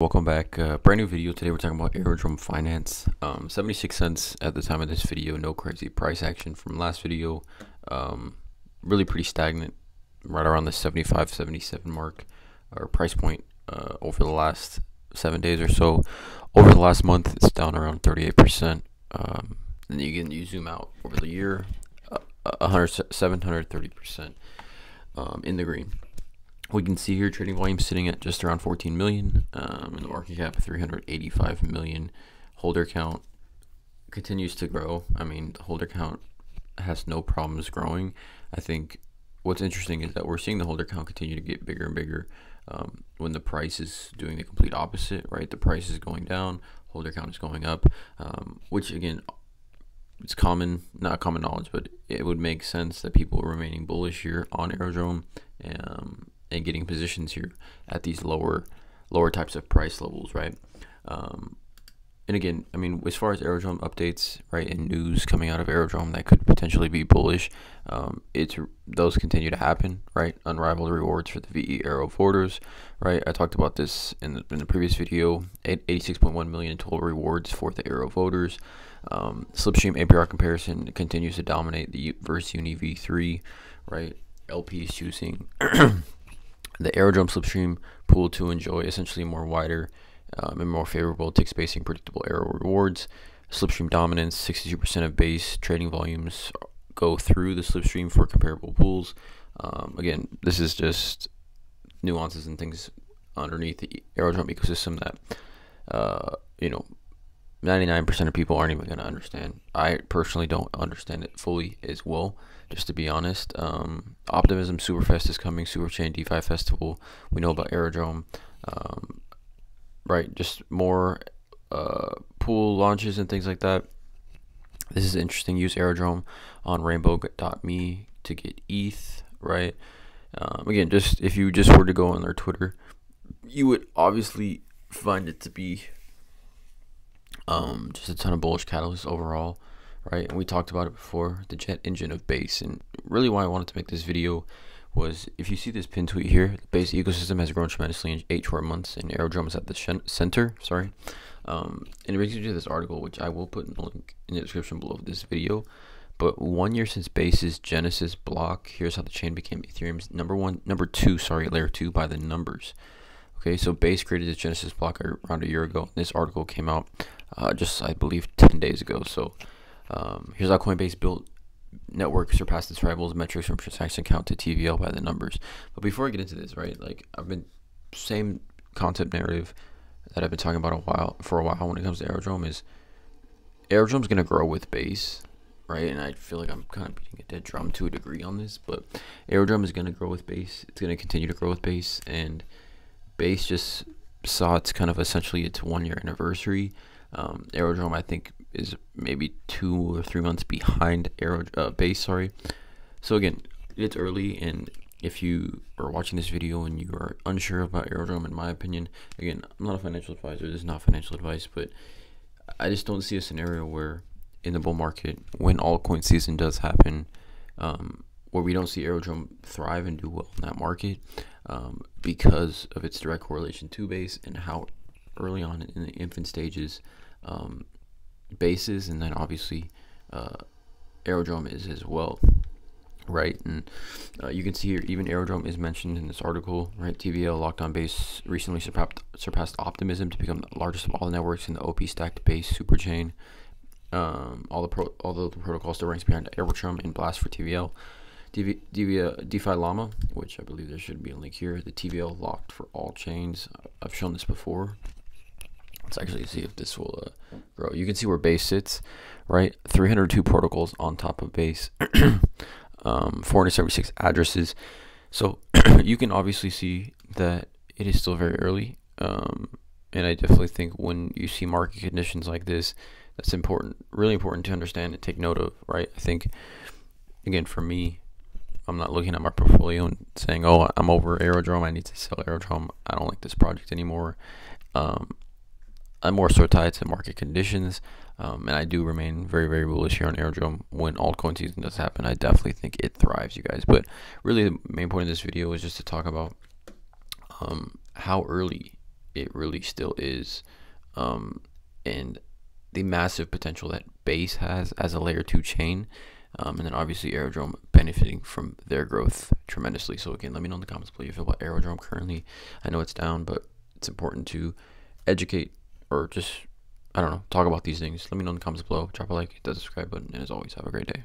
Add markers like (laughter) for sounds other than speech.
Welcome back. Uh, brand new video. Today we're talking about Aerodrome Finance. Um, 76 cents at the time of this video. No crazy price action from last video. Um, really pretty stagnant. Right around the 75, 77 mark or price point uh, over the last seven days or so. Over the last month, it's down around 38%. Um, and you can you zoom out over the year, uh, 100, 730% um, in the green we can see here trading volume sitting at just around 14 million um, and the market cap 385 million. Holder count continues to grow. I mean the holder count has no problems growing. I think what's interesting is that we're seeing the holder count continue to get bigger and bigger um, when the price is doing the complete opposite right? The price is going down holder count is going up um, which again it's common not common knowledge but it would make sense that people are remaining bullish here on aerodrome um, and getting positions here at these lower lower types of price levels, right? Um, and again, I mean, as far as Aerodrome updates, right, and news coming out of Aerodrome that could potentially be bullish, um, it's those continue to happen, right? Unrivaled rewards for the VE Aero voters, right? I talked about this in the, in the previous video. 86.1 million total rewards for the Aero voters. Um, Slipstream APR comparison continues to dominate the versus Uni V3, right? LP is choosing the aerodrome slipstream pool to enjoy essentially more wider um, and more favorable tick spacing, predictable aero rewards. Slipstream dominance, 62% of base trading volumes go through the slipstream for comparable pools. Um, again, this is just nuances and things underneath the aerodrome ecosystem that, uh, you know, 99% of people aren't even going to understand. I personally don't understand it fully as well, just to be honest. Um, Optimism Superfest is coming, Superchain DeFi Festival. We know about Aerodrome. Um, right, just more uh, pool launches and things like that. This is interesting. Use Aerodrome on rainbow.me to get ETH, right? Um, again, just if you just were to go on their Twitter, you would obviously find it to be um, just a ton of bullish catalysts overall, right? And we talked about it before, the jet engine of base. And really why I wanted to make this video was if you see this pin tweet here, the base ecosystem has grown tremendously in eight short months and Aerodrome is at the center, sorry. Um, and it brings you to this article, which I will put in the link in the description below this video. But one year since Base's Genesis block, here's how the chain became Ethereum's number one, number two, sorry, layer two by the numbers. Okay, so Base created its Genesis block around a year ago. This article came out uh, just I believe 10 days ago. So um, here's how Coinbase built network surpassed its rivals metrics from transaction count to TVL by the numbers. But before I get into this, right, like I've been same concept narrative that I've been talking about a while for a while when it comes to Aerodrome is Aerodrome's gonna grow with base, right? And I feel like I'm kind of beating a dead drum to a degree on this, but Aerodrome is gonna grow with base. It's gonna continue to grow with base, and base just saw it's kind of essentially its one year anniversary um, Aerodrome, I think, is maybe two or three months behind Aero uh, Base. Sorry. So again, it's early, and if you are watching this video and you are unsure about Aerodrome, in my opinion, again, I'm not a financial advisor. This is not financial advice, but I just don't see a scenario where in the bull market, when altcoin season does happen, um, where we don't see Aerodrome thrive and do well in that market um, because of its direct correlation to base and how early on in the infant stages um, bases, and then obviously uh, aerodrome is as well, right? And uh, you can see here, even aerodrome is mentioned in this article, right? TVL locked on base recently surpassed, surpassed Optimism to become the largest of all the networks in the OP stacked base superchain. Um, all the pro, although the protocol still ranks behind Aerodrome and Blast for TVL. DV, uh, DeFi Llama, which I believe there should be a link here. The TVL locked for all chains. I've shown this before. Let's actually see if this will uh, grow. You can see where base sits, right? 302 protocols on top of base, (clears throat) um, 476 addresses. So (clears throat) you can obviously see that it is still very early. Um, and I definitely think when you see market conditions like this, that's important, really important to understand and take note of, right? I think, again, for me, I'm not looking at my portfolio and saying, oh, I'm over Aerodrome. I need to sell Aerodrome. I don't like this project anymore. Um, I'm more so tied to market conditions, um, and I do remain very, very bullish here on Aerodrome. When altcoin season does happen, I definitely think it thrives, you guys. But really, the main point of this video is just to talk about um, how early it really still is, um, and the massive potential that Base has as a layer two chain, um, and then obviously Aerodrome benefiting from their growth tremendously. So again, let me know in the comments below you feel about Aerodrome currently. I know it's down, but it's important to educate or just I don't know talk about these things. Let me know in the comments below. Drop a like, hit the subscribe button, and as always, have a great day.